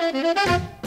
Müzik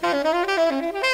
Thank you.